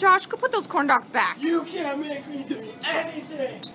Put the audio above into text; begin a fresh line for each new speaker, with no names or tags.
Josh, go put those corn dogs back.
You can't make me do anything.